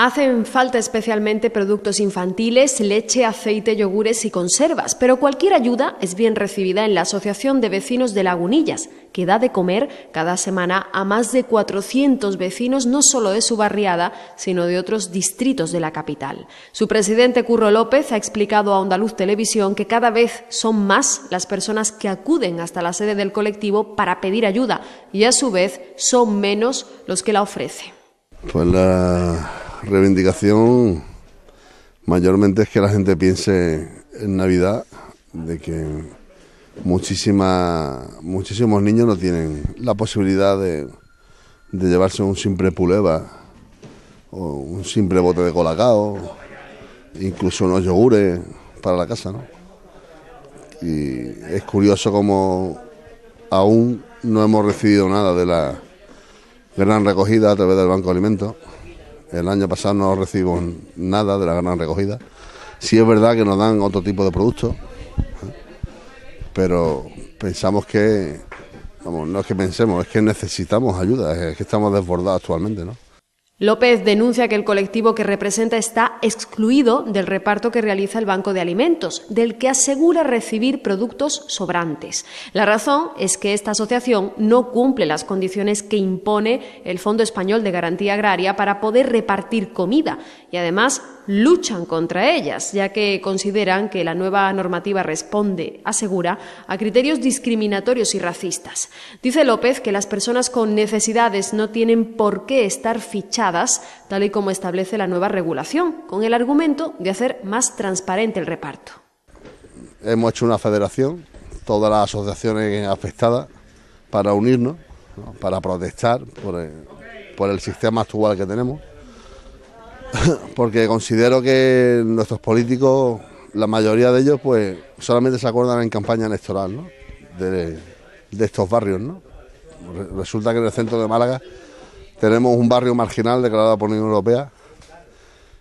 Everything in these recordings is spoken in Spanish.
Hacen falta especialmente productos infantiles, leche, aceite, yogures y conservas, pero cualquier ayuda es bien recibida en la Asociación de Vecinos de Lagunillas, que da de comer cada semana a más de 400 vecinos no solo de su barriada, sino de otros distritos de la capital. Su presidente Curro López ha explicado a Andaluz Televisión que cada vez son más las personas que acuden hasta la sede del colectivo para pedir ayuda y a su vez son menos los que la ofrecen. Pues la reivindicación mayormente es que la gente piense en Navidad de que muchísimos niños no tienen la posibilidad de, de llevarse un simple puleva o un simple bote de colacao, incluso unos yogures para la casa, ¿no? Y es curioso como aún no hemos recibido nada de la gran recogida a través del Banco de Alimentos. El año pasado no recibimos nada de la gran recogida. Sí es verdad que nos dan otro tipo de productos, ¿eh? pero pensamos que, vamos, no es que pensemos, es que necesitamos ayuda, es que estamos desbordados actualmente, ¿no? López denuncia que el colectivo que representa está excluido del reparto que realiza el Banco de Alimentos, del que asegura recibir productos sobrantes. La razón es que esta asociación no cumple las condiciones que impone el Fondo Español de Garantía Agraria para poder repartir comida y además luchan contra ellas, ya que consideran que la nueva normativa responde, asegura, a criterios discriminatorios y racistas. Dice López que las personas con necesidades no tienen por qué estar fichadas, tal y como establece la nueva regulación, con el argumento de hacer más transparente el reparto. Hemos hecho una federación, todas las asociaciones afectadas, para unirnos, para protestar por el, por el sistema actual que tenemos porque considero que nuestros políticos, la mayoría de ellos, pues solamente se acuerdan en campaña electoral, ¿no? De, estos barrios, ¿no? Resulta que en el centro de Málaga tenemos un barrio marginal declarado por la Unión Europea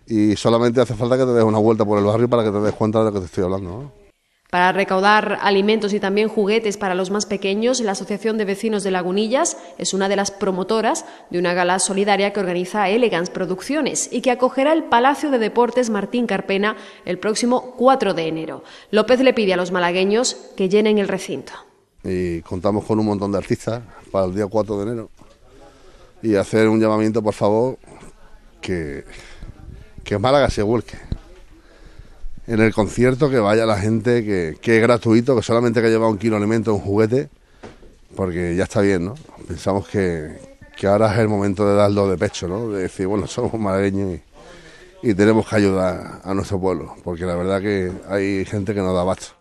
y solamente hace falta que te des una vuelta por el barrio para que te des cuenta de lo que te estoy hablando, ¿no? Para recaudar alimentos y también juguetes para los más pequeños, la Asociación de Vecinos de Lagunillas es una de las promotoras de una gala solidaria que organiza Elegance Producciones y que acogerá el Palacio de Deportes Martín Carpena el próximo 4 de enero. López le pide a los malagueños que llenen el recinto. Y contamos con un montón de artistas para el día 4 de enero y hacer un llamamiento, por favor, que, que Málaga se vuelque en el concierto que vaya la gente, que, es gratuito, que solamente que lleva un kilo de alimento, un juguete, porque ya está bien, ¿no? Pensamos que, que ahora es el momento de darlo de pecho, ¿no? De decir, bueno, somos malagueños y, y tenemos que ayudar a nuestro pueblo, porque la verdad que hay gente que nos da basto.